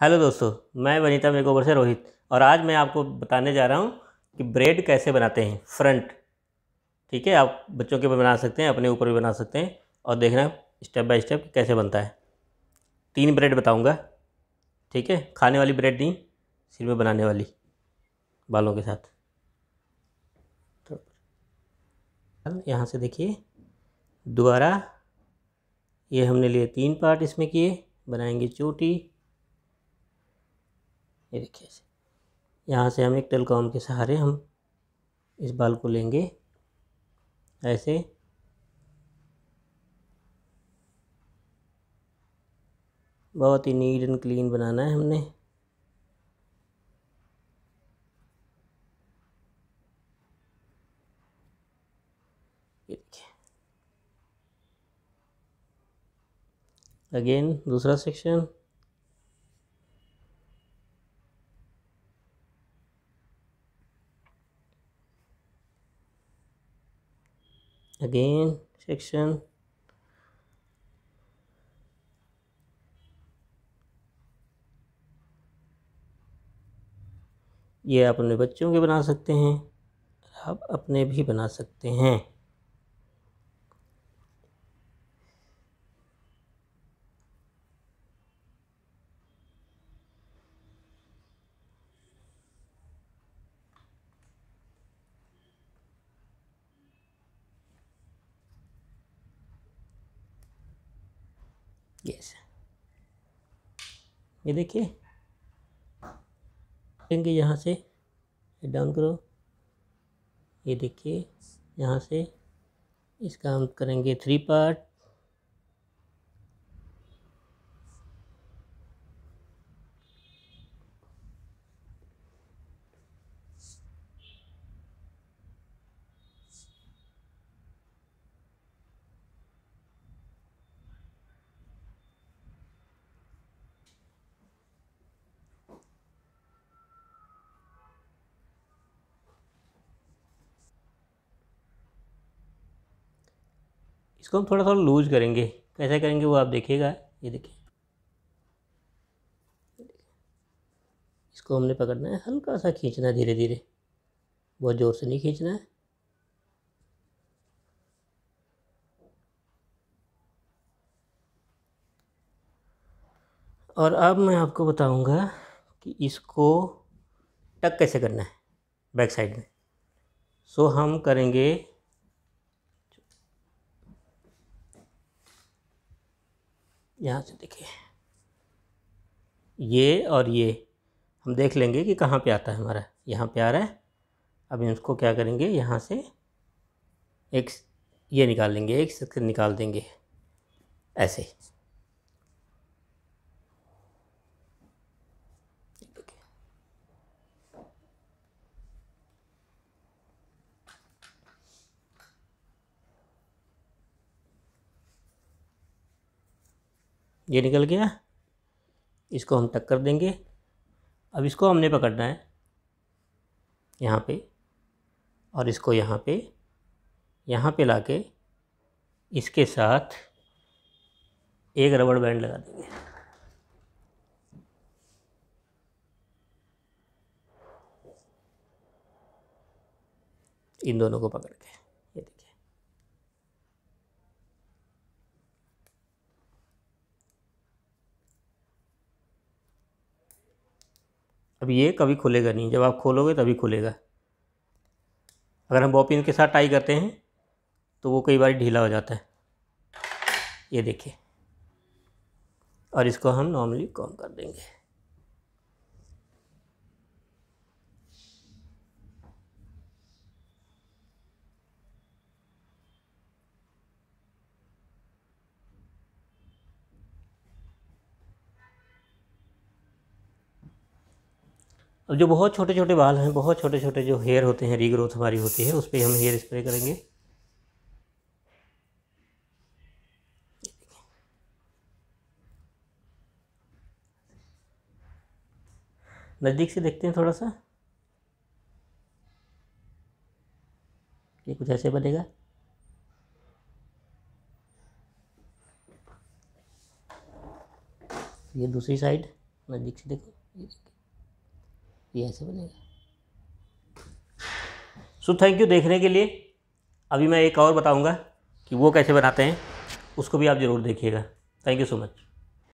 Hello दोस्तों, मैं वनीता मेकोवर से रोहित और आज मैं आपको बताने जा रहा हूँ कि ब्रेड कैसे बनाते हैं, फ्रंट। ठीक है, आप बच्चों के भी बना सकते हैं, अपने ऊपर भी बना सकते हैं और देखना स्टेप बाय स्टेप कैसे बनता है। तीन ब्रेड बताऊँगा, ठीक है, खाने वाली ब्रेड नहीं, सिर में बनाने वाली, बालों के साथ। तो यहाँ से देखिए, दोबारा ये हमने लिए तीन पार्ट इसमें किए, बनाएँगे चोटी ये देखिए यहाँ से हम एक टेलकॉम के सहारे हम इस बाल को लेंगे। ऐसे। बहुत ही नीट एंड क्लीन बनाना है हमने। अगेन, दूसरा सेक्शन। Again, section. ये आप अपने बच्चों के बना सकते हैं, आप अपने भी बना सकते हैं। यस ये देखिए। लेंगे यहाँ से डाउन करो। ये देखिए, यहाँ से इसका हम करेंगे थ्री पार्ट इसको हम थोड़ा थोड़ा लूज करेंगे। कैसे करेंगे वो आप देखिएगा। ये देखिए। इसको हमने पकड़ना है। हल्का सा खींचना है धीरे धीरे बहुत ज़ोर से नहीं खींचना है। और अब मैं आपको बताऊँगा कि इसको टक कैसे करना है बैक साइड में। सो हम करेंगे यहाँ से देखिए। ये और ये, हम देख लेंगे कि कहाँ पे आता है हमारा। यहाँ पे आ रहा है। अब इसको क्या करेंगे? यहाँ से एक ये निकाल लेंगे, एक निकाल देंगे। ऐसे ये निकल गया। इसको हम टक्कर देंगे। अब इसको हमने पकड़ना है। यहाँ पे और इसको यहाँ पे यहाँ पे लाके इसके साथ एक रबड़ बैंड लगा देंगे। इन दोनों को पकड़ के। अब ये कभी खुलेगा नहीं, जब आप खोलोगे तभी खुलेगा। अगर हम बॉपिन के साथ टाई करते हैं तो वो कई बार ढीला हो जाता है। ये देखिए। और इसको हम नॉर्मली कॉम कर देंगे। अब जो बहुत छोटे छोटे बाल हैं, बहुत छोटे छोटे जो हेयर होते हैं रीग्रोथ हमारी होती है, उस पर हम हेयर स्प्रे करेंगे। नज़दीक से देखते हैं थोड़ा सा ये कुछ ऐसे बनेगा। ये दूसरी साइड नज़दीक से देखो, ये देखो ये ऐसे बनेगा। सो थैंक यू देखने के लिए। अभी मैं एक और बताऊँगा कि वो कैसे बनाते हैं, उसको भी आप ज़रूर देखिएगा। Thank you so much